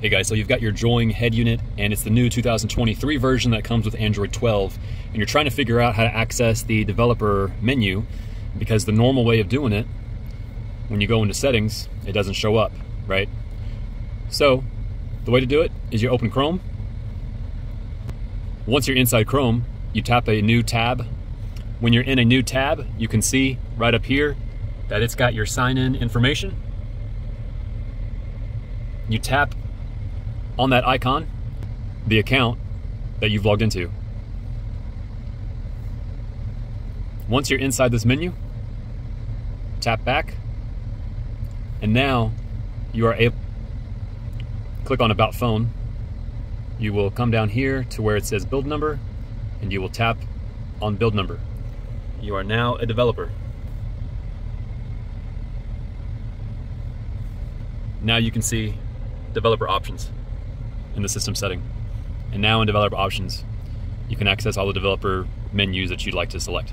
Hey guys, so you've got your Joying head unit and it's the new 2023 version that comes with Android 12 and you're trying to figure out how to access the developer menu because the normal way of doing it, when you go into settings, it doesn't show up, right? So the way to do it is you open Chrome. Once you're inside Chrome, you tap a new tab. When you're in a new tab, you can see right up here that it's got your sign-in information. You tap on that icon the account that you've logged into. Once you're inside this menu, tap back, and now you are able click on about phone. You will come down here to where it says build number and you will tap on build number. You are now a developer. Now you can see developer options in the system setting. And now in developer options, you can access all the developer menus that you'd like to select.